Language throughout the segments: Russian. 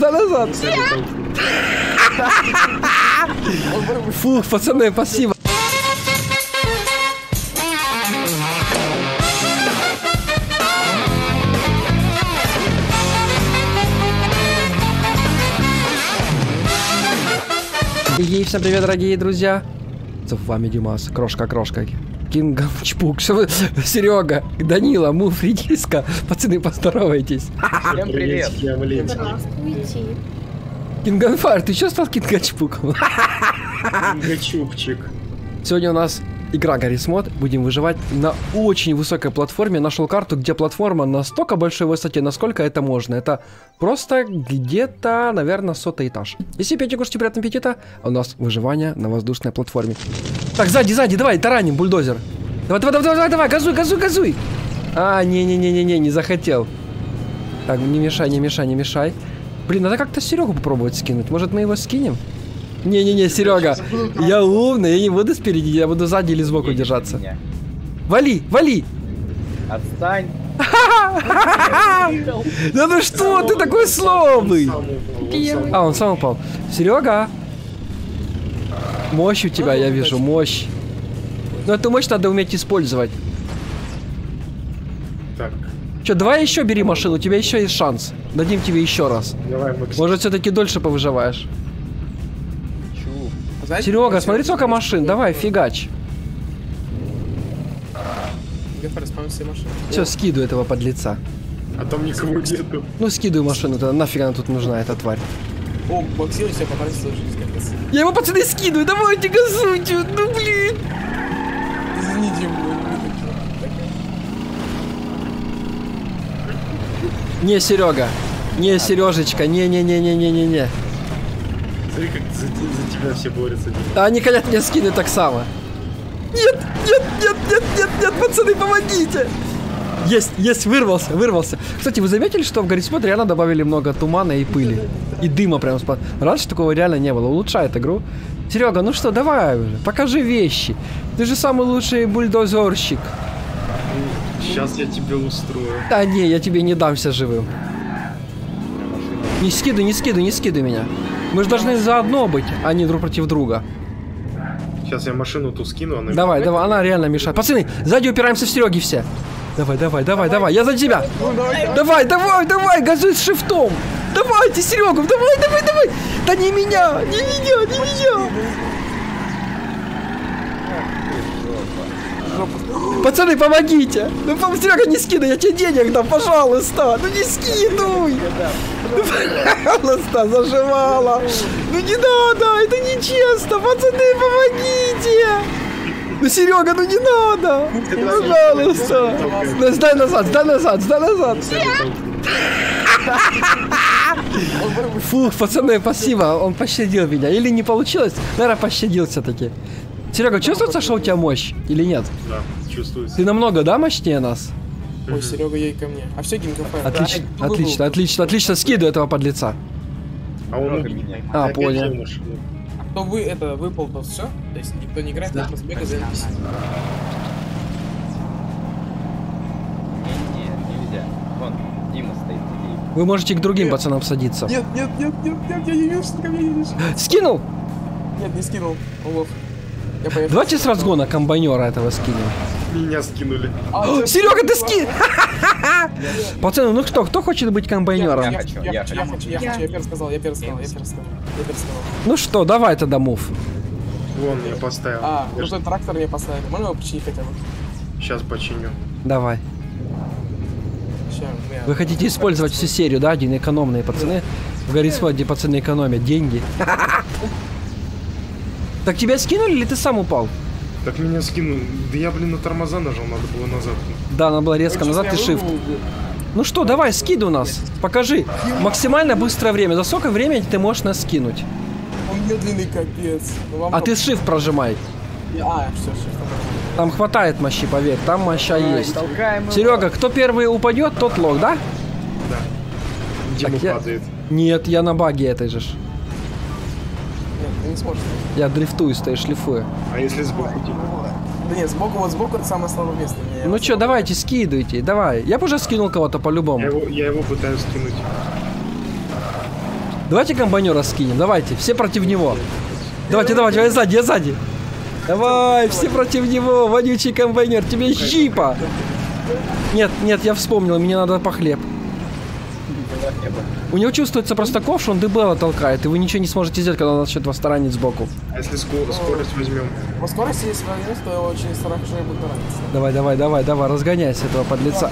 Да назад. Фух, пацаны, спасибо. И всем привет, дорогие друзья. С вами Димас, крошка-крошка. Кингам Чпук, что вы, Серега, Данила, Муф, Редиска, пацаны, поздоровайтесь. Всем привет. Здравствуйте. Кинганфар, ты что стал Кингачпуком? Гачупчик. Сегодня у нас игра Гаррис Мод. Будем выживать на очень высокой платформе. Нашел карту, где платформа настолько большой высоте, насколько это можно. Это просто где-то, наверное, сотый этаж. Если пейте, кушайте, приятного аппетита. У нас выживание на воздушной платформе. Так, сзади, сзади, давай, тараним, бульдозер. Давай, давай, давай, давай, давай, газуй, газуй, газуй. А, не-не-не-не-не, не захотел. Так, не мешай, не мешай, не мешай. Блин, надо как-то Серегу попробовать скинуть. Может, мы его скинем? Не-не-не, Серега, я умный, я не буду спереди, я буду сзади или сбоку держаться. Меня. Вали, вали! Отстань. Да ну что, ты такой слабый! А, он сам упал. Серега! Мощь у тебя, я вижу, мощь. Но эту мощь надо уметь использовать. Так, Че, давай еще бери машину, у тебя еще есть шанс. Дадим тебе еще раз. давай. Может, все-таки дольше повыживаешь. Чу. Серега, смотри, сколько машин, давай, фигач. Все. Все, скидывай этого подлеца. А там никого нету. Ну, скидывай машину, тогда нафиг она тут нужна, эта тварь. О, боксируй себя, понравится жизнь, капец. Я его, пацаны, скидываю, давайте газуйте, ну, блин. Извините, Не, Серега. Не, Сережечка, не-не-не-не-не-не-не. Смотри, как за, за тебя все борются. А они хотят мне скинуть так само. Нет, нет, нет, нет, нет, нет, пацаны, помогите. Есть, есть, вырвался, вырвался. Кстати, вы заметили, что в Гаррисмод реально добавили много тумана и пыли? И дыма прям спад. Раньше такого реально не было. Улучшает игру. Серега, ну что, давай уже, покажи вещи. Ты же самый лучший бульдозерщик. Сейчас я тебе устрою. Да не, я тебе не дамся живым. Не скидывай, не скидывай, не скидывай меня. Мы же должны заодно быть, а не друг против друга. Сейчас я машину ту скину, она... Давай, давай, она реально мешает. Пацаны, сзади упираемся в Сереги все. Давай, давай, давай, давай, я за тебя. Давай, давай, давай, газуй с шифтом. Давайте, Серегу, давай, давай, давай. Да не меня, не меня, не меня. Пацаны, помогите! Ну, Серега, не скидывай, я тебе денег дам, пожалуйста! Ну не скидывай! Ну, пожалуйста, заживала! Ну не надо, это нечестно! Пацаны, помогите! Ну, Серега, ну не надо! Пожалуйста! Ну, сдай назад, сдай назад, сдай назад! Фух, пацаны, спасибо, он пощадил меня. Или не получилось? Наверное, пощадил все-таки. Серега, чувствуется, что у тебя мощь? Или нет? Да, чувствуется. Ты намного, да, мощнее нас? Ой, Серега, ей ко мне. А все, Гинкафе. Отлично, отлично, отлично, отлично. Скидывай этого подлеца. А он меня. А, понял. я машину. Кто вы, это, выпал, то все? То есть никто не играет, Да. просто бегает за NPC. Не, не, нельзя. Вон, Дима стоит. иди. Вы можете к другим пацанам садиться. Нет, нет, нет, нет, нет, я не вижу, что ко мне едешь. Скинул? Нет, не скинул. Улов. Давайте с разгона комбайнера этого скинем. Меня скинули. А, Серега, ты скин! Пацаны, ну кто, кто хочет быть комбайнером? Я хочу, я я хочу, я хочу, я Я. хочу, я первый сказал, я первый сказал, я первый сказал, я первый сказал. Ну что, давай тогда мув. Вон, я поставил. А, что трактор мне поставили, можно его починить хотя бы? Сейчас починю. Давай. Вы хотите использовать всю серию, да? Один экономные пацаны. В Гаррисфоде пацаны экономят деньги. Так тебя скинули или ты сам упал? Так меня скинули. Да я, блин, на тормоза нажал, надо было назад. Да, надо было резко Ой, назад и shift. Ну что, давай, скидывай нас. Покажи. Максимально быстрое время. За сколько времени ты можешь нас скинуть? Он медленный капец. Ну, вам А ты shift прожимай. А, все, все, Там хватает мощи, поверь. Там моща есть. Толкаем его. Серега, кто первый упадет, тот лох, да? Да. Дима Так я- падает. Нет, я на баге этой же. Ты не сможешь. Я дрифтую, стою, шлифую. А если сбоку, типа? Да нет, сбоку, вот сбоку это самое слабое место. мне. Ну чё, давайте, скидывайте, давай. Я бы уже скинул кого-то Я по-любому. его, я его пытаюсь скинуть. Давайте комбайнера скинем, давайте, все против него. Давайте, давайте, я сзади, я сзади. Давай, все против него, вонючий комбайнер, тебе щипа. Нет, нет, я вспомнил, мне надо по хлеб. У него чувствуется просто ков, что он дебела толкает, и вы ничего не сможете сделать, когда он начнет вас таранить сбоку. А если ско- скорость возьмем? По скорости, если возьмешь, то очень страшно будет нравиться. Давай, давай, давай, давай, разгоняйся этого подлеца.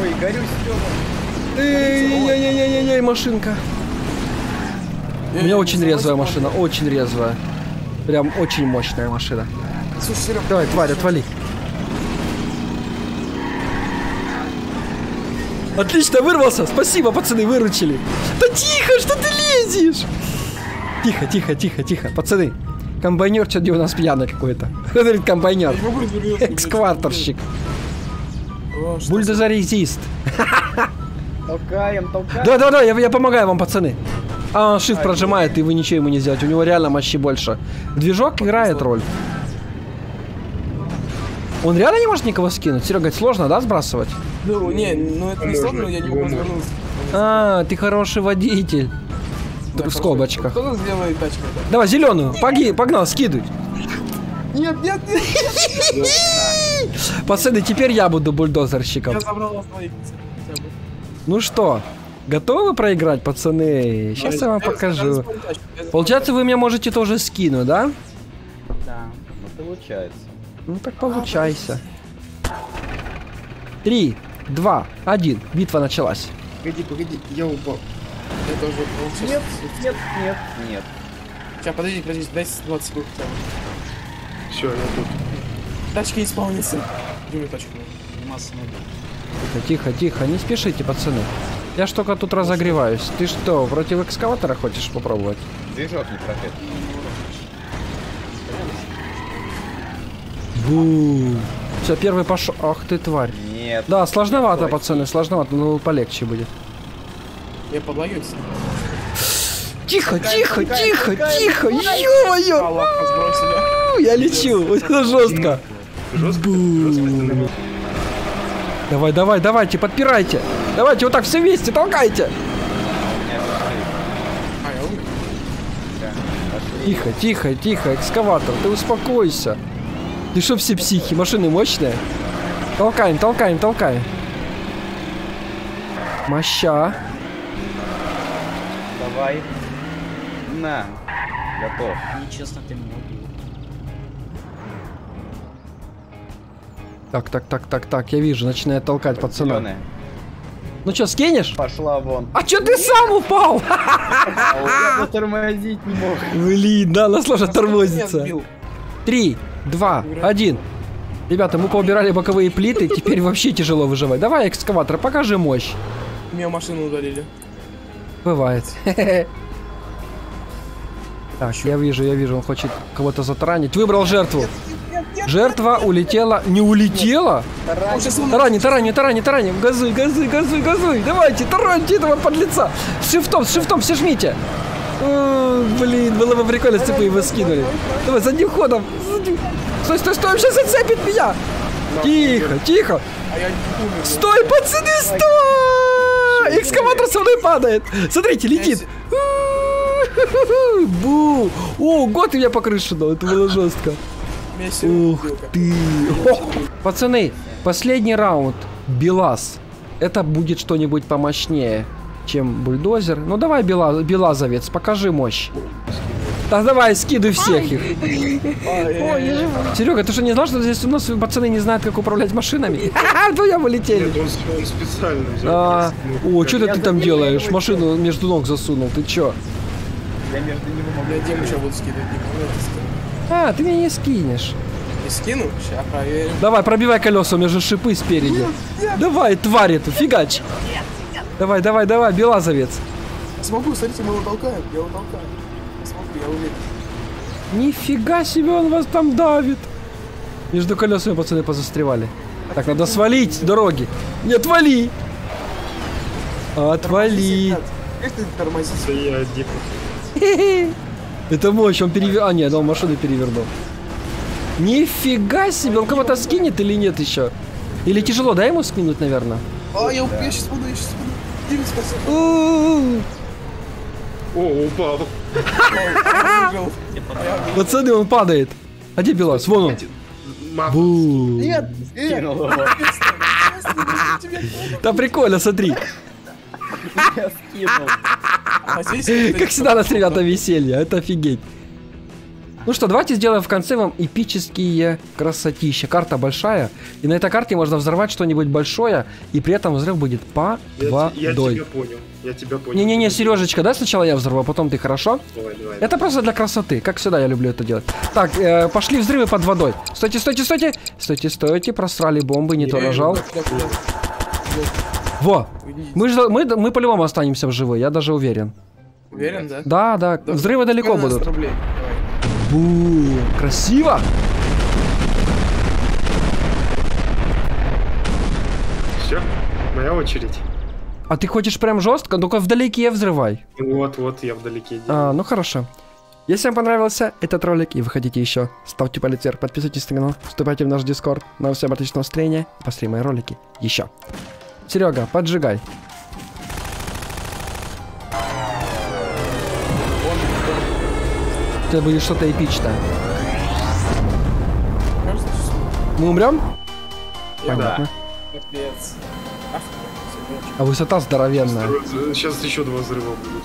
Ой, горю, Стёпа. Эй-яй-яй-яй-яй, машинка. У меня очень резвая машина, очень резвая. Прям очень мощная машина. Слушай, Серег, Давай, тварь, отвали. Отлично, вырвался. Спасибо, пацаны, выручили. Да тихо, что ты лезешь? Тихо, тихо, тихо, тихо. Пацаны, комбайнер что-то у нас пьяный какой-то. Говорит комбайнер. Экскваторщик. О, что Бульдозеризист. Толкаем, толкаем. Да, да, да, я, я помогаю вам, пацаны. А он shift прожимает, и вы ничего ему не сделаете. У него реально мощи больше. Движок играет роль. Он реально не может никого скинуть? Серега, это сложно, да, сбрасывать? Ну, не, ну это не сложно, я не могу развернуться. А, ты хороший водитель. Да, в скобочках. Кто сделает тачку? Давай, зеленую. Поги, погнал, скидывай. Нет, нет, нет, Пацаны, теперь я буду бульдозерщиком. я забрал хотя бы. Ну что, готовы проиграть, пацаны? Сейчас я вам покажу. Получается, вы меня можете тоже скинуть, да? Да. Ну, получается. Ну так получайся. Три, два, один. Битва началась. Погоди, погоди, я упал. Я тоже упал сейчас. Нет, нет, нет, нет. Сейчас, подожди, подожди, дай 20 секунд хотя бы. Все, я тут. Тачки исполнится. Дима, тачку. Тихо, тихо, тихо, не спешите, пацаны. Я ж только тут разогреваюсь. Ты что, против экскаватора хочешь попробовать? Движок не пропет. Бу. Все, первый пошел. Ах ты тварь. Нет. Да, сложновато, Ой. пацаны, сложновато, но полегче будет. Я подлагиваюсь. Тихо, тихо, тихо, тихо, А, ё-моё! сбросили. Я лечу, это жестко. Давай, давай, давайте, подпирайте. Давайте вот так все вместе, толкайте. Нет. А. Тихо, тихо, тихо, экскаватор, ты успокойся. Ты что все психи, машины мощные? Толкаем, толкаем, толкаем. Моща. Давай. На. Готов. Нечестно ты меня убил. Так, так, так, так, так, я вижу, начинает толкать пацана. Ну что, скинешь? Пошла вон. А чё ты сам упал? А я тормозить не мог. Блин, да, нас сложно тормозится. Три, два, один. Ребята, мы поубирали боковые плиты, теперь вообще тяжело выживать. Давай, экскаватор, покажи мощь. Меня машину удалили. Бывает. Так, я вижу, я вижу, он хочет кого-то затаранить. Выбрал жертву. Жертва улетела. Не улетела? Тарани, тарани, тарани, тарани. Газуй, газуй, газуй, газуй. Давайте, тараньте этого подлеца. С шифтом, с шифтом, все жмите. Блин, было бы прикольно, если бы его скинули. Давай, задним ходом. Стой, стой, стой, он сейчас зацепит меня. Тихо, тихо. Стой, пацаны, стой! Экскаватор со мной падает. Смотрите, летит. Бу! О, год меня по крыше дал, это было жестко. Ух ты! Пацаны, последний раунд. Белаз. Это будет что-нибудь помощнее, чем бульдозер. Ну давай, Бела, Белазовец, покажи мощь. Да давай, скидывай всех их. Серега, ты что не знал, что здесь у нас пацаны не знают, как управлять машинами? Ха-ха, Вдвоем улетели. Нет, он, специально взял. А, Ну, о, что ты там делаешь? Машину между ног засунул, ты чё? Я между ними могу. Я Диму сейчас буду скидывать. А, ты меня не скинешь. Не скину? Сейчас проверим. Давай, пробивай колеса, у меня же шипы спереди. Давай, тварь эту, фигач. Давай, давай, давай, белазовец. Смогу, смотрите, мы его толкаем. Я его толкаю. Смогу, я уверен. Нифига себе он вас там давит. Между колесами пацаны позастревали. Так, надо свалить с дороги. Нет, вали. Отвали. Как ты? Это я мощь, он перевернул. А, нет, он машину перевернул. Нифига себе, он кого-то скинет или нет еще? Или тяжело, дай ему скинуть, наверное. А, я, я сейчас буду, я сейчас буду. Дима, спасибо. У-у-у. О, упал. Пацаны, он падает. А где Белас? Вон он. Бу. Нет, его. Да прикольно, смотри. Как всегда нас, ребята, веселье. Это офигеть. Ну что, давайте сделаем в конце вам эпические красотища. Карта большая, и на этой карте можно взорвать что-нибудь большое, и при этом взрыв будет по Я, те- я водой. тебя понял. Я тебя понял. Не-не-не, Сережечка, да, сначала я взорву, а потом ты, хорошо? Давай, давай. Это просто для красоты, как всегда я люблю это делать. Так, э, пошли взрывы под водой. Стойте, стойте, стойте! Стойте, стойте, просрали бомбы, не то нажал. Во! Мы, же, мы, мы по-любому останемся в живых, я даже уверен. Уверен, да? Да, да, взрывы далеко 12 будут. рублей. Бу, красиво! Все, моя очередь. А ты хочешь прям жестко? Ну-ка вдалеке взрывай. Вот, вот, я вдалеке делаю. А, ну хорошо. Если вам понравился этот ролик и вы хотите еще, ставьте палец вверх, подписывайтесь на канал, вступайте в наш дискорд. На всем отличного настроения, посмотри мои ролики еще. Серега, поджигай. Это будет что-то эпичное. Мы умрем? Я- Понятно. Ты, А высота здоровенная. Сейчас еще два взрыва будут.